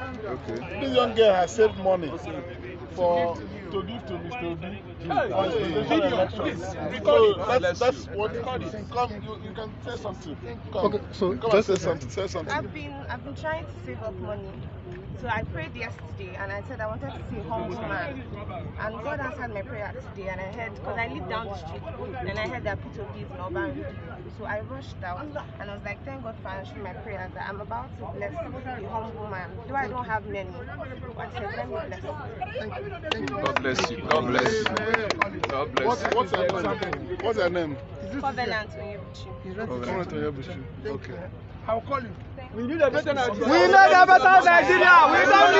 Okay. This young girl has saved money for to give to Mr. Obi on his presidential election. So that's that's what come you, you can say something. Come, Okay, so come just- and say something. Say something. I've been I've been trying to save up money. So I prayed yesterday and I said I wanted to see a humble man. And God answered my prayer today and I heard because I live down the street and I heard that Peter Obi is in Urban Road. So I rushed out and I was like, thank God for answering my prayers that I'm about to bless a humble man. Though I don't have many, but I said, let me bless him. God bless you. God bless you. God bless What's you. what's her name? What's her name? Covenant Onyebuchi. Comment on your bush. Okay. I'll call you. We need a better Nigeria. We need a better Nigeria. We need.